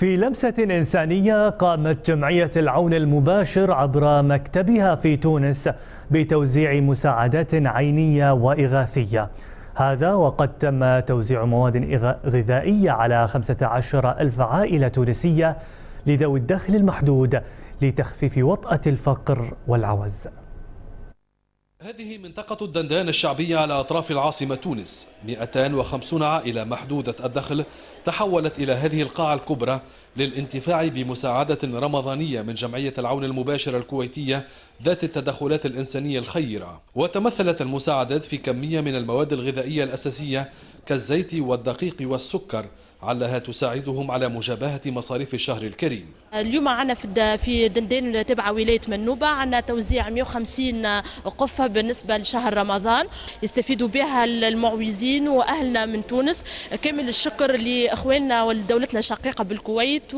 في لمسة إنسانية قامت جمعية العون المباشر عبر مكتبها في تونس بتوزيع مساعدات عينية وإغاثية. هذا وقد تم توزيع مواد غذائية على 15 ألف عائلة تونسية لذوي الدخل المحدود لتخفيف وطأة الفقر والعوز. هذه منطقة الدندان الشعبية على أطراف العاصمة تونس. 250 عائلة محدودة الدخل تحولت إلى هذه القاعة الكبرى للانتفاع بمساعدة رمضانية من جمعية العون المباشر الكويتية ذات التدخلات الإنسانية الخيرة. وتمثلت المساعدات في كمية من المواد الغذائية الأساسية كالزيت والدقيق والسكر علها تساعدهم على مجابهة مصاريف الشهر الكريم. اليوم عنا في في دندين تبع ولاية منوبة عنا توزيع 150 قفة بالنسبة لشهر رمضان. يستفيدوا بها المعوزين وأهلنا من تونس. كامل الشكر لإخواننا ولدولتنا الشقيقة بالكويت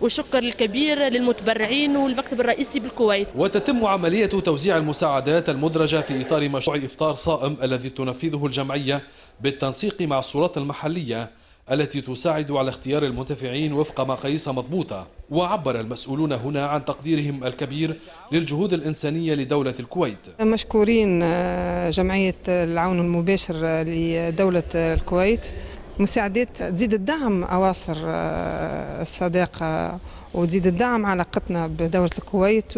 وشكر الكبير للمتبرعين والمكتب الرئيسي بالكويت. وتتم عملية توزيع المساعدات المدرجة في إطار مشروع إفطار صائم الذي تنفذه الجمعية بالتنسيق مع السلطات المحلية التي تساعد على اختيار المنتفعين وفق مقاييس مضبوطة. وعبر المسؤولون هنا عن تقديرهم الكبير للجهود الإنسانية لدولة الكويت. مشكورين آه، جمعية العون المباشر لدولة الكويت. مساعدات تزيد الدعم أواصر آه، الصداقة وتزيد الدعم علاقتنا بدولة الكويت.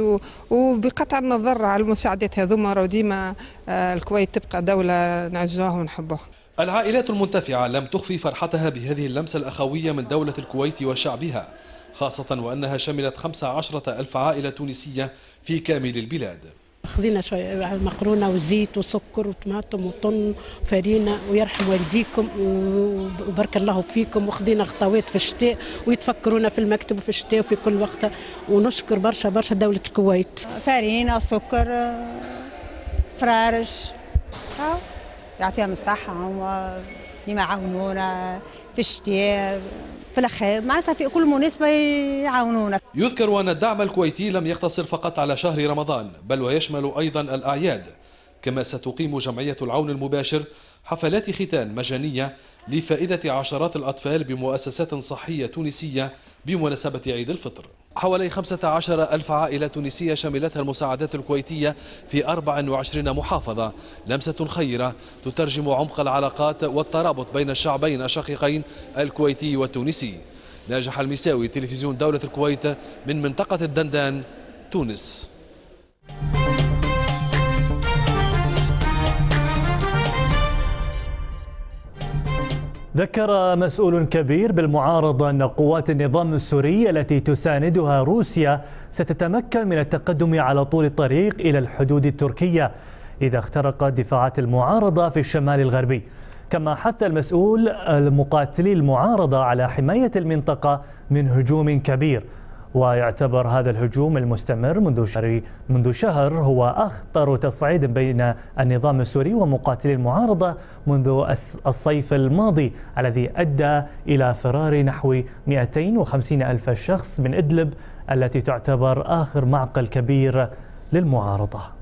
وبقطع النظر على المساعدات هذوما وديما آه، الكويت تبقى دولة نعزوها ونحبوها العائلات المنتفعة لم تخفي فرحتها بهذه اللمسة الأخوية من دولة الكويت وشعبها خاصة وأنها شملت 15 ألف عائلة تونسية في كامل البلاد. خذينا شوية مقرونة وزيت وسكر وطماطم وطن وفرينة ويرحم والديكم وبارك الله فيكم. وخذينا خطوات في الشتاء ويتفكرونا في المكتب وفي الشتاء وفي كل وقت. ونشكر برشا برشا دولة الكويت. فرينة سكر فرارج يعطيهم الصحة هما اللي يعاونونا في الشتاء في الخير معناتها في كل مناسبة يعاونونا. يذكر أن الدعم الكويتي لم يقتصر فقط على شهر رمضان بل ويشمل أيضا الأعياد. كما ستقيم جمعية العون المباشر حفلات ختان مجانية لفائدة عشرات الأطفال بمؤسسات صحية تونسية بمناسبة عيد الفطر. حوالي 15 ألف عائلة تونسية شملتها المساعدات الكويتية في 24 محافظة. لمسة خيرة تترجم عمق العلاقات والترابط بين الشعبين الشقيقين الكويتي والتونسي. ناجح المساوي تلفزيون دولة الكويت من منطقة الدندان تونس. ذكر مسؤول كبير بالمعارضة أن قوات النظام السوري التي تساندها روسيا ستتمكن من التقدم على طول الطريق إلى الحدود التركية إذا اخترقت دفاعات المعارضة في الشمال الغربي. كما حث المسؤول المقاتلي المعارضة على حماية المنطقة من هجوم كبير. ويعتبر هذا الهجوم المستمر منذ شهر منذ شهر هو أخطر تصعيد بين النظام السوري ومقاتلي المعارضة منذ الصيف الماضي الذي أدى إلى فرار نحو 250 ألف شخص من إدلب التي تعتبر آخر معقل كبير للمعارضة.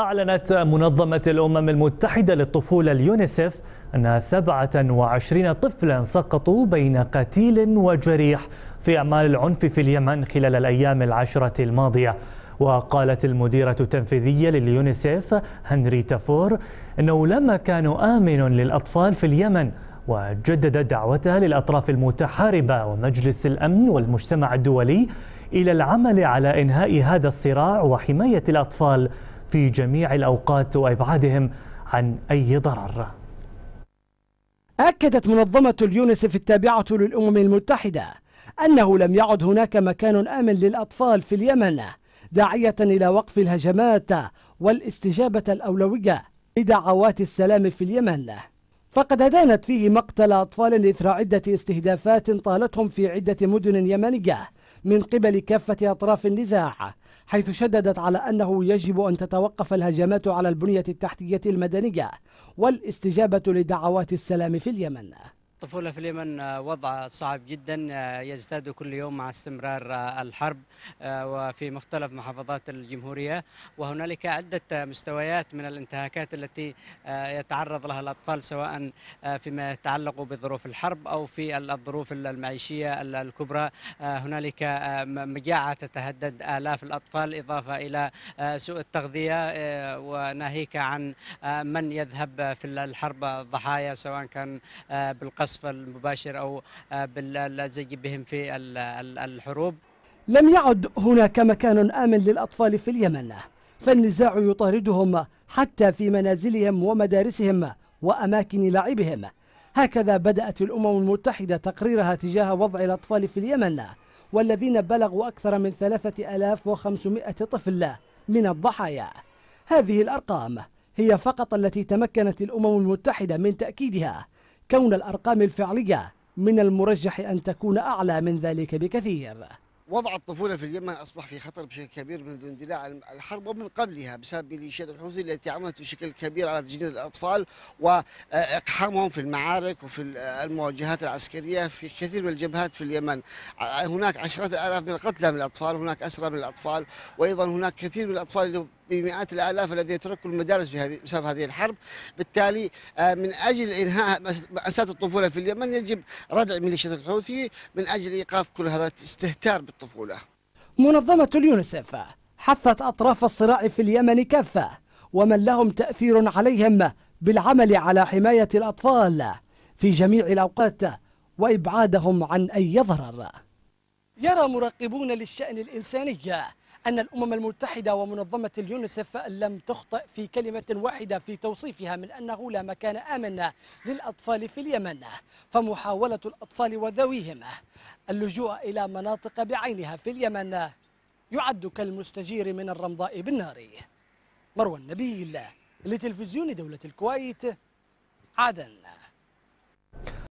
أعلنت منظمة الأمم المتحدة للطفولة اليونيسف أن 27 طفلا سقطوا بين قتيل وجريح في أعمال العنف في اليمن خلال الأيام العشرة الماضية. وقالت المديرة التنفيذية لليونيسف هنري فور أنه لا مكان آمن للأطفال في اليمن وجددت دعوتها للأطراف المتحاربة ومجلس الأمن والمجتمع الدولي إلى العمل على إنهاء هذا الصراع وحماية الأطفال في جميع الأوقات وإبعادهم عن أي ضرر. أكدت منظمة اليونسف التابعة للأمم المتحدة أنه لم يعد هناك مكان آمن للأطفال في اليمن داعية إلى وقف الهجمات والاستجابة الأولوية لدعوات السلام في اليمن. فقد أدانت فيه مقتل أطفال إثر عدة استهدافات طالتهم في عدة مدن يمنية من قبل كافة أطراف النزاع حيث شددت على أنه يجب أن تتوقف الهجمات على البنية التحتية المدنية والاستجابة لدعوات السلام في اليمن. الطفولة في اليمن وضع صعب جدا يزداد كل يوم مع استمرار الحرب وفي مختلف محافظات الجمهورية. وهنالك عدة مستويات من الانتهاكات التي يتعرض لها الأطفال سواء فيما يتعلق بظروف الحرب أو في الظروف المعيشية الكبرى. هنالك مجاعة تتهدد آلاف الأطفال إضافة إلى سوء التغذية وناهيك عن من يذهب في الحرب ضحايا سواء كان بالقصف المباشر أو بالزج بهم في الحروب. لم يعد هناك مكان آمن للأطفال في اليمن. فالنزاع يطاردهم حتى في منازلهم ومدارسهم وأماكن لعبهم. هكذا بدأت الأمم المتحدة تقريرها تجاه وضع الأطفال في اليمن والذين بلغوا أكثر من 3500 طفل من الضحايا. هذه الأرقام هي فقط التي تمكنت الأمم المتحدة من تأكيدها. كون الأرقام الفعلية من المرجح أن تكون أعلى من ذلك بكثير. وضع الطفولة في اليمن أصبح في خطر بشكل كبير منذ اندلاع الحرب ومن قبلها بسبب ميليشيات الحوثي التي عملت بشكل كبير على تجنيد الأطفال وإقحامهم في المعارك وفي المواجهات العسكرية في كثير من الجبهات في اليمن. هناك عشرات الآلاف من القتلى من الأطفال هناك أسرى من الأطفال وأيضا هناك كثير من الأطفال بمئات الآلاف الذين يتركوا المدارس في هذه بسبب هذه الحرب، بالتالي من أجل إنهاء مأساة الطفولة في اليمن يجب ردع ميليشيات الحوثي من أجل إيقاف كل هذا الاستهتار بالطفولة. منظمة اليونسف حثت أطراف الصراع في اليمن كافة ومن لهم تأثير عليهم بالعمل على حماية الأطفال في جميع الأوقات وإبعادهم عن أي ضرر. يرى مراقبون للشأن الإنساني أن الأمم المتحدة ومنظمة اليونسف لم تخطئ في كلمة واحدة في توصيفها من أنه لا مكان آمن للأطفال في اليمن فمحاولة الأطفال وذويهم اللجوء إلى مناطق بعينها في اليمن يعد كالمستجير من الرمضاء بالنار. مروى النبيل لتلفزيون دولة الكويت عدن.